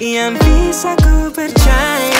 yang bisa ku percaya.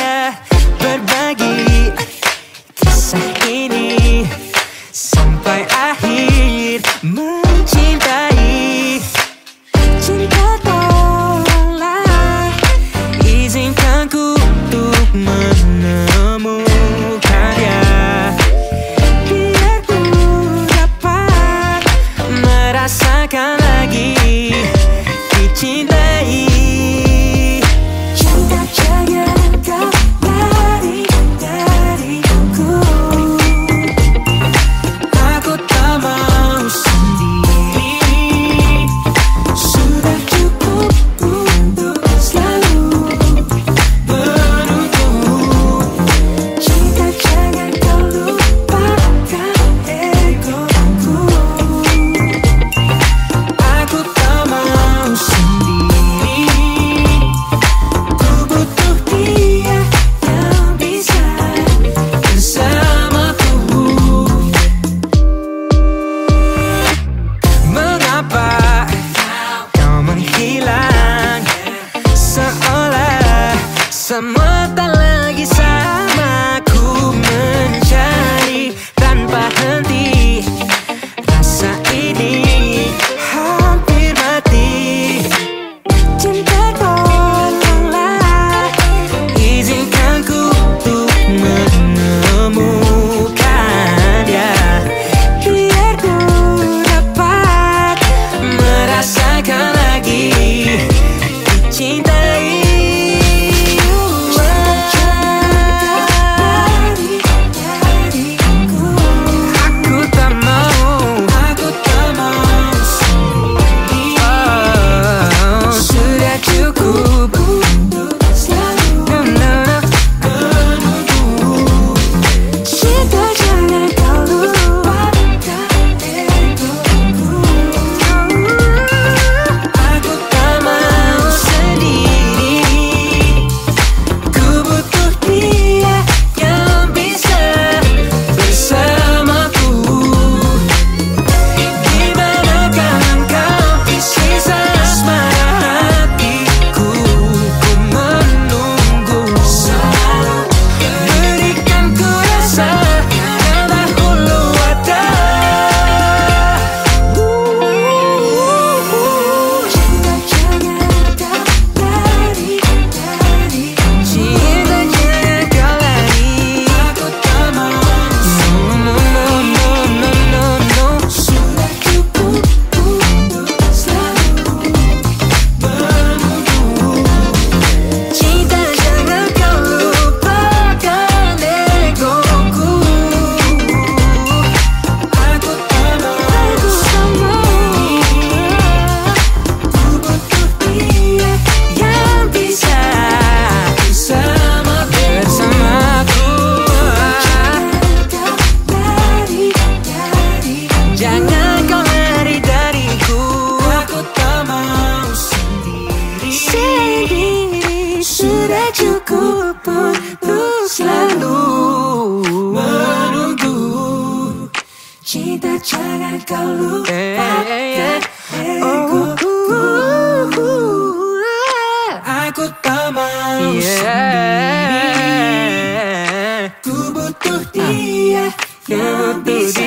Cinta jangan kau lupakan. Egoku Aku tak mau yeah. sendiri. Ku butuh dia Yang bisa